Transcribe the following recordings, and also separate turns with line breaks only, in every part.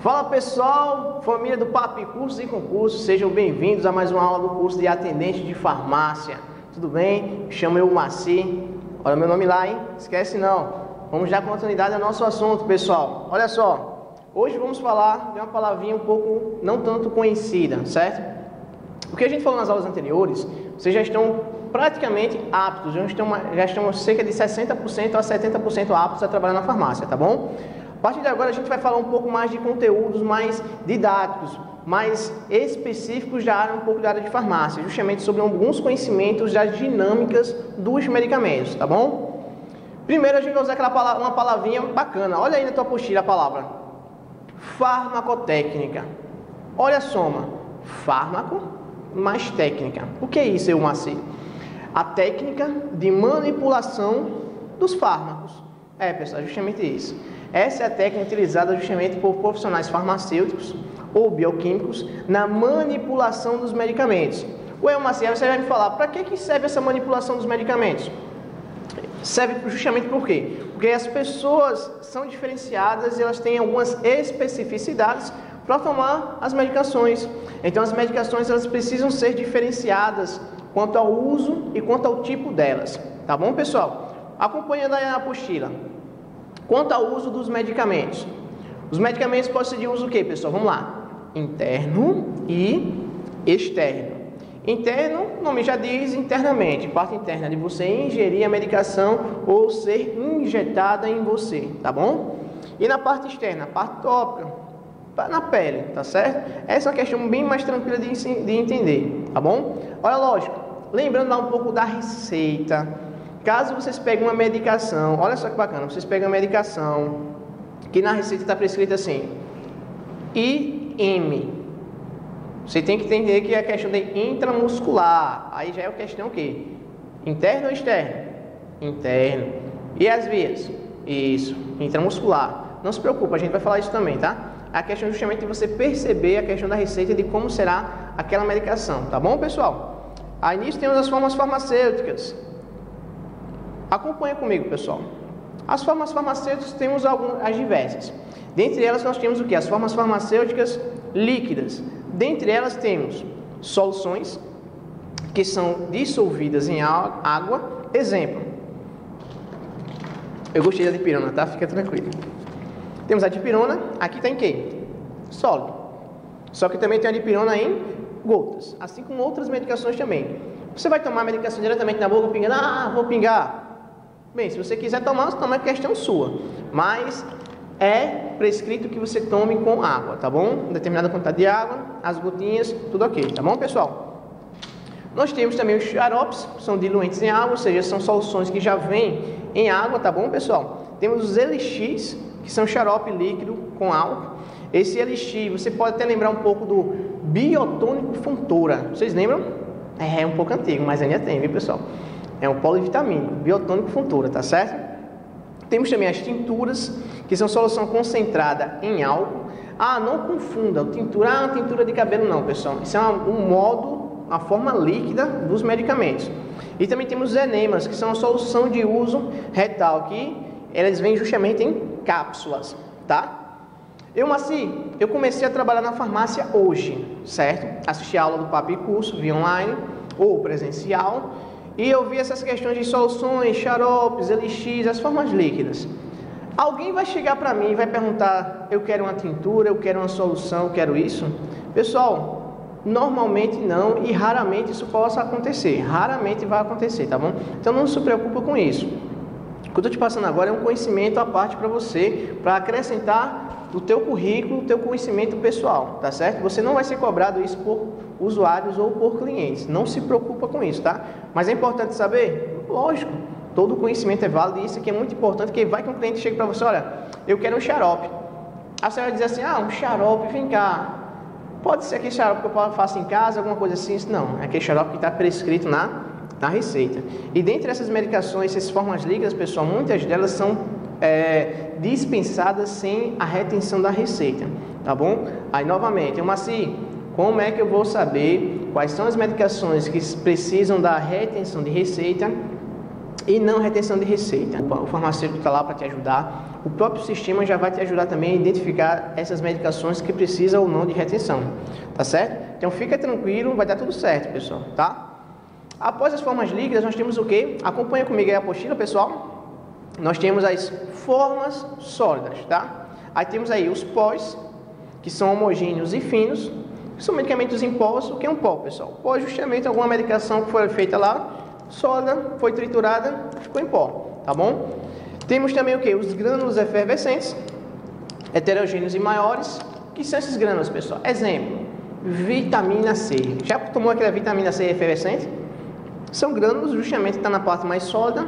Fala pessoal, família do Papo Cursos e Concursos, sejam bem-vindos a mais uma aula do curso de atendente de farmácia. Tudo bem? Me chamo eu Maci. Olha meu nome lá, hein? Esquece não. Vamos dar continuidade ao nosso assunto, pessoal. Olha só, hoje vamos falar de uma palavrinha um pouco não tanto conhecida, certo? O que a gente falou nas aulas anteriores, vocês já estão praticamente aptos, já estão, já estão cerca de 60% a 70% aptos a trabalhar na farmácia, tá bom? A partir de agora a gente vai falar um pouco mais de conteúdos mais didáticos, mais específicos da área, um pouco da área de farmácia, justamente sobre alguns conhecimentos das dinâmicas dos medicamentos, tá bom? Primeiro a gente vai usar aquela palavra, uma palavrinha bacana. Olha aí na tua apostila a palavra. Farmacotécnica. Olha a soma. Fármaco mais técnica. O que é isso, eu Maci? A técnica de manipulação dos fármacos. É, pessoal, justamente isso. Essa é a técnica utilizada justamente por profissionais farmacêuticos ou bioquímicos na manipulação dos medicamentos. O Elmaciel, você vai me falar, para que, que serve essa manipulação dos medicamentos? Serve justamente por quê? Porque as pessoas são diferenciadas e elas têm algumas especificidades para tomar as medicações. Então as medicações elas precisam ser diferenciadas quanto ao uso e quanto ao tipo delas. Tá bom, pessoal? Acompanhando aí a apostila. Quanto ao uso dos medicamentos. Os medicamentos podem ser de uso o quê, pessoal? Vamos lá. Interno e externo. Interno, o nome já diz internamente, parte interna de você ingerir a medicação ou ser injetada em você, tá bom? E na parte externa, parte tópica, na pele, tá certo? Essa é uma questão bem mais tranquila de, de entender, tá bom? Olha, lógico, lembrando lá um pouco da receita, Caso vocês peguem uma medicação, olha só que bacana, vocês pegam uma medicação que na receita está prescrita assim, IM. Você tem que entender que é a questão de intramuscular. Aí já é a questão o quê? Interno ou externo? Interno. E as vias? Isso, intramuscular. Não se preocupe, a gente vai falar isso também, tá? A questão justamente de você perceber a questão da receita de como será aquela medicação, tá bom, pessoal? Aí nisso temos as formas farmacêuticas. Acompanha comigo, pessoal. As formas farmacêuticas temos algumas, as diversas. Dentre elas nós temos o que? As formas farmacêuticas líquidas. Dentre elas temos soluções que são dissolvidas em água. Exemplo. Eu gostei da dipirona, tá? Fica tranquilo. Temos a dipirona, aqui está em quê? Sólido. Só que também tem a dipirona em gotas, assim como outras medicações também. Você vai tomar a medicação diretamente na boca, pingando, ah, vou pingar. Bem, se você quiser tomar, você toma, é questão sua. Mas é prescrito que você tome com água, tá bom? Determinada quantidade de água, as gotinhas, tudo ok, tá bom, pessoal? Nós temos também os xaropes, são diluentes em água, ou seja, são soluções que já vêm em água, tá bom, pessoal? Temos os elixis, que são xarope líquido com álcool. Esse elixir, você pode até lembrar um pouco do biotônico Fontoura. Vocês lembram? É, é um pouco antigo, mas ainda tem, viu, pessoal? É um polivitamínico, biotônico funtura, tá certo? Temos também as tinturas, que são solução concentrada em álcool. Ah, não confunda, tintura, ah, tintura de cabelo não, pessoal. Isso é um modo, a forma líquida dos medicamentos. E também temos os enemas, que são a solução de uso retal, que elas vêm justamente em cápsulas, tá? Eu, Maci, eu comecei a trabalhar na farmácia hoje, certo? Assisti a aula do Papo e Curso, via online ou presencial. E eu vi essas questões de soluções, xaropes, elixir, as formas líquidas. Alguém vai chegar para mim e vai perguntar: eu quero uma tintura, eu quero uma solução, eu quero isso? Pessoal, normalmente não e raramente isso possa acontecer. Raramente vai acontecer, tá bom? Então não se preocupa com isso. O que eu estou te passando agora é um conhecimento à parte para você, para acrescentar o teu currículo, o teu conhecimento pessoal, tá certo? Você não vai ser cobrado isso por usuários ou por clientes. Não se preocupa com isso, tá? Mas é importante saber? Lógico, todo conhecimento é válido e isso aqui é muito importante, que vai que um cliente chega para você, olha, eu quero um xarope. A senhora diz assim, ah, um xarope, vem cá. Pode ser aquele xarope que eu faço em casa, alguma coisa assim? Não, é aquele xarope que está prescrito na, na receita. E dentre essas medicações, essas formas líquidas, pessoal, muitas delas são é, dispensadas sem a retenção da receita, tá bom? Aí, novamente, uma assim, como é que eu vou saber quais são as medicações que precisam da retenção de receita e não retenção de receita. O farmacêutico está lá para te ajudar. O próprio sistema já vai te ajudar também a identificar essas medicações que precisam ou não de retenção, tá certo? Então fica tranquilo, vai dar tudo certo, pessoal, tá? Após as formas líquidas, nós temos o que? Acompanha comigo aí a apostila, pessoal. Nós temos as formas sólidas, tá? Aí temos aí os pós, que são homogêneos e finos, são medicamentos em pó. O que é um pó, pessoal? Pó é justamente alguma medicação que foi feita lá, sólida, foi triturada, ficou em pó, tá bom? Temos também o que? Os grânulos efervescentes, heterogêneos e maiores. que são esses grânulos, pessoal? Exemplo, vitamina C. Já tomou aquela vitamina C efervescente? São grânulos, justamente está na parte mais sólida.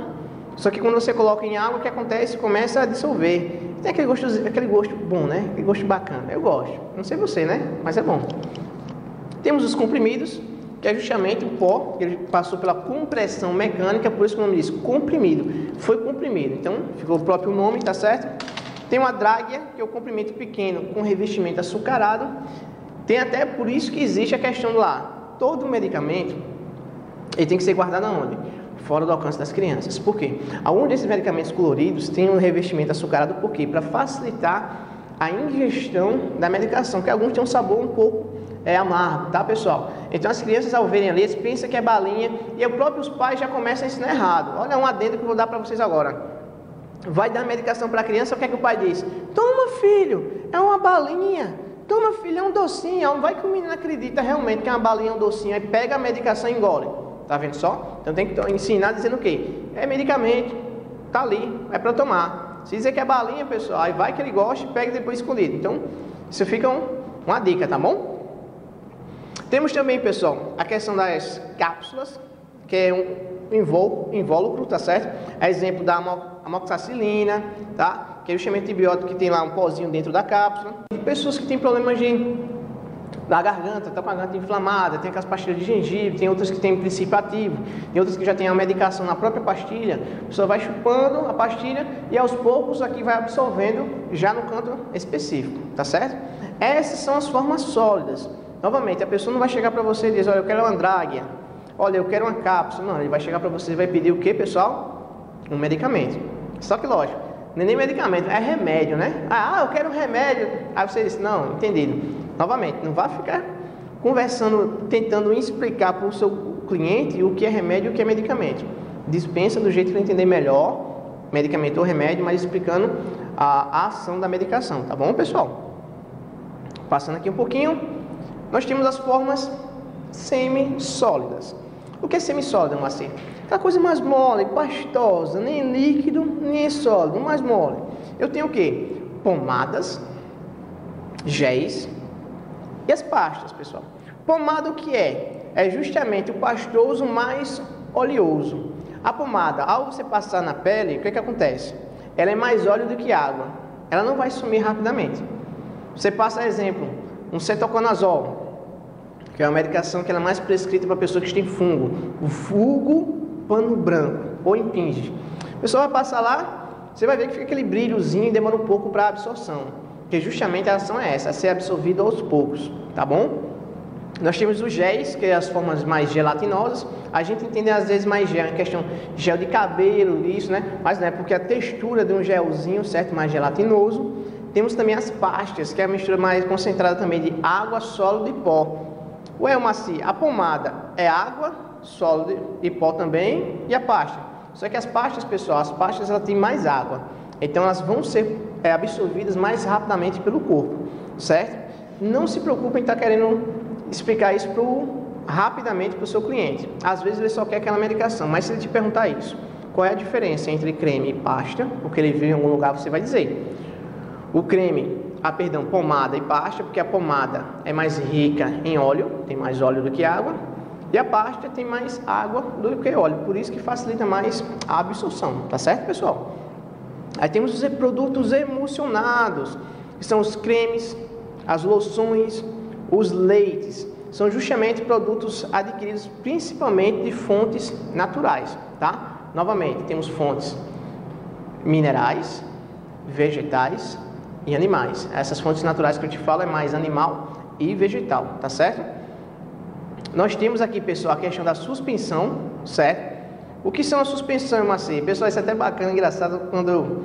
Só que quando você coloca em água, o que acontece? Começa a dissolver. Tem aquele gosto, aquele gosto bom, né? Aquele gosto bacana. Eu gosto. Não sei você, né? Mas é bom. Temos os comprimidos, que é justamente o pó, que ele passou pela compressão mecânica, por isso que o nome diz comprimido. Foi comprimido. Então, ficou o próprio nome, tá certo? Tem uma dráguia, que é o comprimento pequeno com revestimento açucarado. Tem até por isso que existe a questão lá. Todo medicamento ele tem que ser guardado aonde? Fora do alcance das crianças. Por quê? Alguns desses medicamentos coloridos têm um revestimento açucarado, por quê? Para facilitar a ingestão da medicação, que alguns têm um sabor um pouco é, amargo, tá pessoal? Então as crianças ao verem ali, eles pensam que é balinha e os próprios pais já começam a ensinar errado. Olha um adendo que eu vou dar para vocês agora. Vai dar medicação para a criança, o que é que o pai diz? Toma filho, é uma balinha. Toma filho, é um docinho. Vai que o menino acredita realmente que é uma balinha, um docinho, aí pega a medicação e engole. Tá vendo só? Então tem que ensinar dizendo o quê? É medicamento, tá ali, é para tomar. Se dizer que é balinha, pessoal, aí vai que ele gosta e pega depois escondido. Então, isso fica um, uma dica, tá bom? Temos também, pessoal, a questão das cápsulas, que é um invólucro, tá certo? É exemplo da amoxicilina, tá? Que é justamente antibiótico que tem lá um pozinho dentro da cápsula. Pessoas que têm problemas de da garganta, está com a garganta inflamada, tem aquelas pastilhas de gengibre, tem outras que tem princípio ativo, tem outras que já tem a medicação na própria pastilha. A pessoa vai chupando a pastilha e aos poucos aqui vai absorvendo já no canto específico, tá certo? Essas são as formas sólidas. Novamente, a pessoa não vai chegar para você e dizer, olha, eu quero uma andráguia, olha, eu quero uma cápsula. Não, ele vai chegar para você e vai pedir o que, pessoal? Um medicamento. Só que lógico, não é nem medicamento, é remédio, né? Ah, eu quero um remédio. Aí você diz, não, entendido. Novamente, não vá ficar conversando, tentando explicar para o seu cliente o que é remédio e o que é medicamento. Dispensa do jeito que ele entender melhor, medicamento ou remédio, mas explicando a ação da medicação, tá bom, pessoal? Passando aqui um pouquinho, nós temos as formas semi-sólidas. O que é semi-sólida, Marci? Aquela coisa mais mole, pastosa, nem líquido, nem sólido, mais mole. Eu tenho o que? Pomadas, géis, e as pastas, pessoal? Pomada o que é? É justamente o pastoso mais oleoso. A pomada, ao você passar na pele, o que, é que acontece? Ela é mais óleo do que água. Ela não vai sumir rapidamente. Você passa, exemplo, um cetoconazol, que é uma medicação que é mais prescrita para pessoas que têm fungo. O fungo pano branco ou impinge. A pessoa vai passar lá, você vai ver que fica aquele brilhozinho e demora um pouco para absorção. Porque justamente a ação é essa, é ser absorvido aos poucos, tá bom? Nós temos os géis, que é as formas mais gelatinosas. A gente entende às vezes mais gel, em questão de gel de cabelo, isso, né? Mas não é porque a textura de um gelzinho, certo? Mais gelatinoso. Temos também as pastas, que é a mistura mais concentrada também de água, sólido e pó. O Elmaci, a pomada é água, sólido e pó também, e a pasta. Só que as pastas, pessoal, as pastas ela tem mais água. Então elas vão ser é, absorvidas mais rapidamente pelo corpo, certo? Não se preocupe em estar tá querendo explicar isso pro, rapidamente para o seu cliente. Às vezes ele só quer aquela medicação, mas se ele te perguntar isso, qual é a diferença entre creme e pasta? Porque ele viu em algum lugar, você vai dizer. O creme, ah, perdão, pomada e pasta, porque a pomada é mais rica em óleo, tem mais óleo do que água, e a pasta tem mais água do que óleo, por isso que facilita mais a absorção, tá certo, pessoal? Aí temos os produtos emulsionados, que são os cremes, as loções, os leites. São justamente produtos adquiridos principalmente de fontes naturais, tá? Novamente, temos fontes minerais, vegetais e animais. Essas fontes naturais que eu te falo é mais animal e vegetal, tá certo? Nós temos aqui, pessoal, a questão da suspensão, certo? O que são a suspensão macia? Pessoal, isso é até bacana, engraçado, quando eu,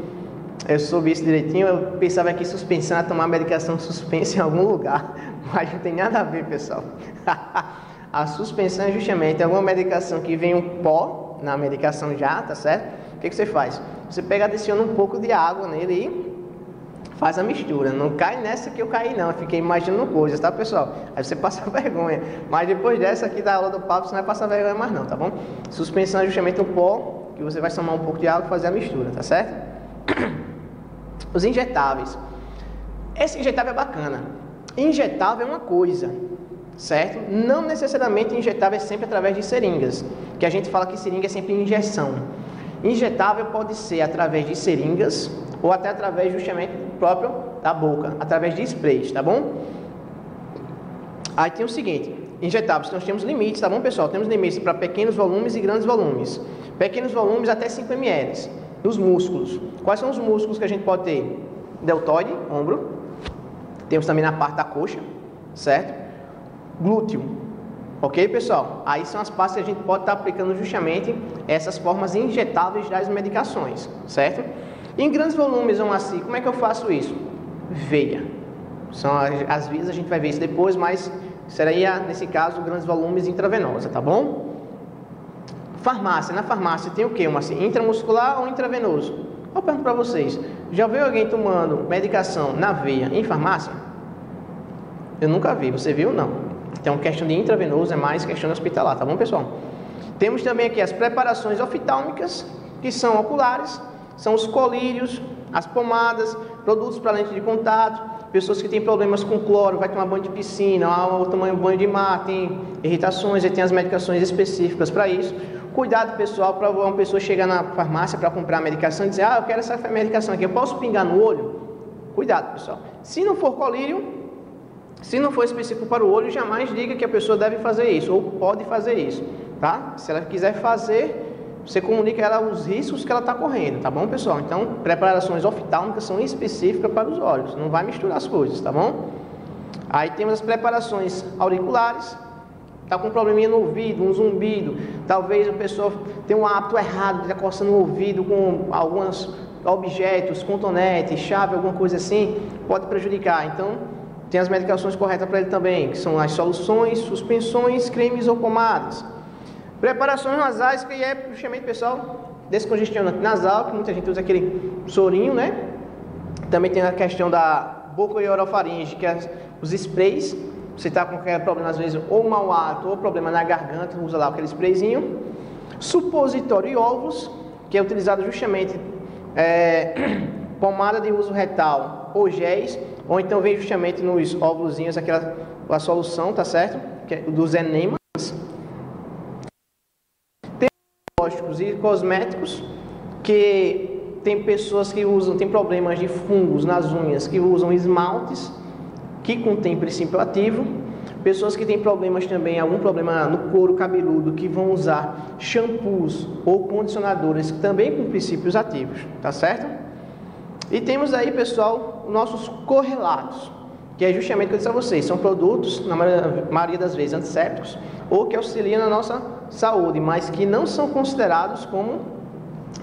eu soube isso direitinho, eu pensava que suspensão era tomar medicação suspensa em algum lugar, mas não tem nada a ver, pessoal. a suspensão é justamente alguma medicação que vem um pó na medicação já, tá certo? O que, que você faz? Você pega, adiciona um pouco de água nele e faz a mistura. Não cai nessa que eu caí, não. Eu fiquei imaginando coisas, tá, pessoal? Aí você passa vergonha. Mas depois dessa aqui da aula do papo, você não vai passar vergonha mais, não, tá bom? Suspensão é justamente o pó que você vai somar um pouco de água e fazer a mistura, tá certo? Os injetáveis. Esse injetável é bacana. Injetável é uma coisa, certo? Não necessariamente injetável é sempre através de seringas, que a gente fala que seringa é sempre injeção. Injetável pode ser através de seringas ou até através justamente próprio da boca, através de sprays, tá bom? Aí tem o seguinte, injetáveis, nós temos limites, tá bom pessoal? Temos limites para pequenos volumes e grandes volumes. Pequenos volumes até 5 ml. Nos músculos. Quais são os músculos que a gente pode ter? Deltoide, ombro. Temos também na parte da coxa, certo? Glúteo. Ok, pessoal? Aí são as partes que a gente pode estar aplicando justamente essas formas injetáveis das medicações, certo? Em grandes volumes ou assim, como é que eu faço isso? Veia. São as, as vias, a gente vai ver isso depois, mas seria, nesse caso, grandes volumes intravenosa, tá bom? Farmácia. Na farmácia tem o que? Uma assim, intramuscular ou intravenoso? Eu pergunto para vocês, já viu alguém tomando medicação na veia em farmácia? Eu nunca vi, você viu? Não. Então, questão de intravenoso é mais questão hospitalar, tá bom, pessoal? Temos também aqui as preparações oftálmicas, que são oculares, são os colírios, as pomadas, produtos para lente de contato, pessoas que têm problemas com cloro, vai tomar banho de piscina, ou tomar banho de mar, tem irritações e tem as medicações específicas para isso. Cuidado pessoal para uma pessoa chegar na farmácia para comprar a medicação e dizer, ah, eu quero essa medicação aqui, eu posso pingar no olho? Cuidado pessoal. Se não for colírio, se não for específico para o olho, jamais diga que a pessoa deve fazer isso ou pode fazer isso, tá? Se ela quiser fazer, você comunica ela os riscos que ela está correndo, tá bom, pessoal? Então, preparações oftálmicas são específicas para os olhos, não vai misturar as coisas, tá bom? Aí temos as preparações auriculares, está com um probleminha no ouvido, um zumbido, talvez a pessoa tenha um hábito errado de estar tá coçando o ouvido com alguns objetos, contonete, chave, alguma coisa assim, pode prejudicar. Então, tem as medicações corretas para ele também, que são as soluções, suspensões, cremes ou pomadas. Preparações nasais, que é justamente, pessoal, descongestionante nasal, que muita gente usa aquele sorinho, né? Também tem a questão da boca e orofaringe, que é os sprays. Você está com qualquer problema, às vezes, ou mau hálito, ou problema na garganta, usa lá aquele sprayzinho. Supositório e ovos, que é utilizado justamente é, pomada de uso retal ou ou então vem justamente nos óvulos aquela a solução, tá certo? Que é dos enemas cosméticos e cosméticos que tem pessoas que usam, tem problemas de fungos nas unhas, que usam esmaltes que contém princípio ativo, pessoas que têm problemas também, algum problema no couro cabeludo, que vão usar shampoos ou condicionadores também com princípios ativos, tá certo? E temos aí, pessoal, nossos correlatos, que é justamente o que eu disse a vocês, são produtos, na maioria das vezes, antissépticos, ou que auxiliam na nossa saúde, mas que não são considerados como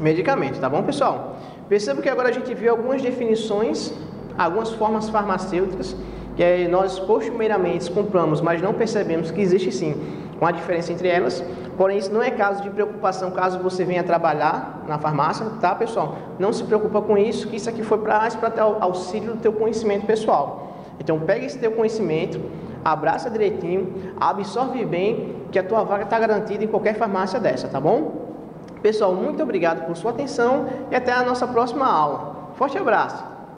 medicamentos, tá bom, pessoal? Perceba que agora a gente viu algumas definições, algumas formas farmacêuticas que nós costumeiramente compramos, mas não percebemos que existe sim uma diferença entre elas. Porém, isso não é caso de preocupação caso você venha trabalhar na farmácia, tá, pessoal? Não se preocupa com isso, que isso aqui foi para ter auxílio do teu conhecimento pessoal. Então, pega esse teu conhecimento, abraça direitinho, absorve bem, que a tua vaga está garantida em qualquer farmácia dessa, tá bom? Pessoal, muito obrigado por sua atenção e até a nossa próxima aula. Forte abraço!